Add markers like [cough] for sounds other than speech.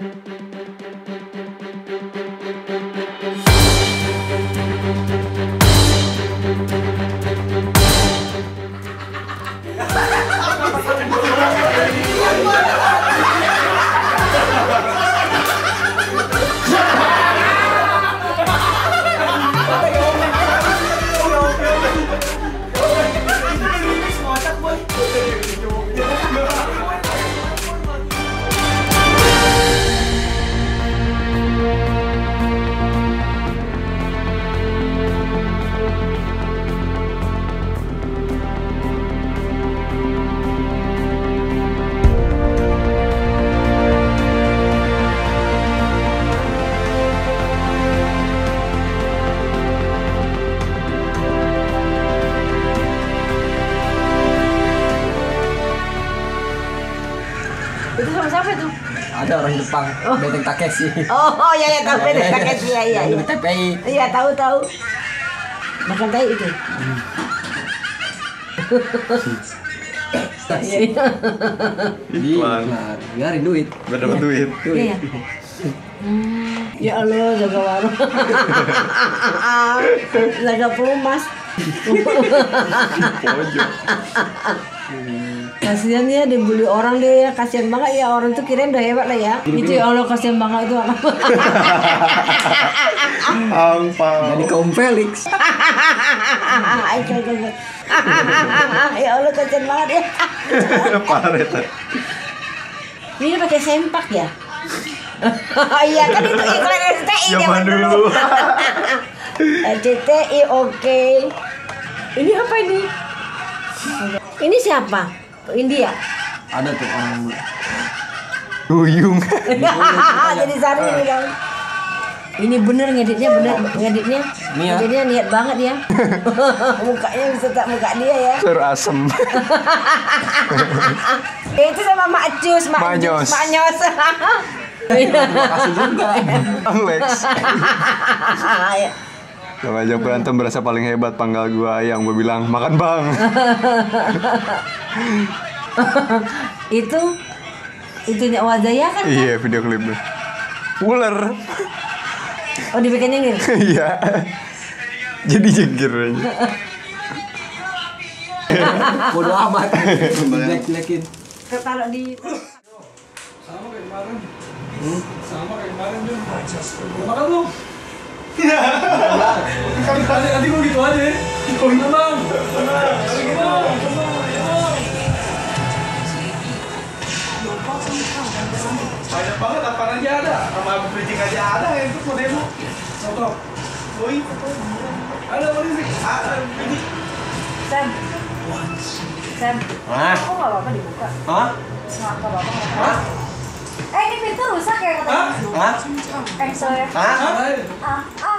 Itu sama siapa itu? Ada orang Jepang, Beteng Takeshi. Oh, oh ya ya tahu beda [laughs] Takeshi ya iya Yang iya. di TPI. Iya tahu tahu. Makan tai itu. Iya, iya. Iklan. Biarin duit. Biar dapat duit. Iya. Hmm, ya Allah jaga warung. [laughs] jaga pelumas. Kasihan ya dibully orang dia ya, kasihan banget ya orang tuh kirain udah hebat lah ya. Itu ya Allah kasihan banget itu. Ampal. Jadi kaum Felix. [laughs] ya Allah kasihan banget ya. [laughs] Parah. Ini pakai sempak ya? [laughs] Iya kan itu iklan RCTI Zaman dulu. RCTI [laughs] oke. Ini apa ini? Ini siapa? India. Ada tuh orang [laughs] Duyung. Jadi sari ini dong. Ini bener ngeditnya bener ngeditnya. Ini ya. Ngeditnya niat banget ya. Mukanya bisa tak muka dia ya. Sur asem. Itu sama Mak Cus, Mak Nyos. Makasih juga. Alex. Ya. Yang ngajak berantem berasa paling hebat panggal gua yang gua bilang makan bang. [laughs] itu itunya wajahnya kan? iya video klipnya. Ular. Oh dibikinnya gini. [laughs] Iya. Jadi jengkir aja. Bodoh amat. [laughs] Jelek-jelekin. Taruh di Banyak banget apa aja ada, sama bridging aja ada yang itu mau demo. Contoh, Boy, ada sih? Ada bridging. Sam. Sam. Hah? Kok nggak apa-apa dibuka? Hah? Nggak apa-apa. apa-apa. Eh ini pintu rusak ya katanya? Hah? Eh sorry. Hah? Ah,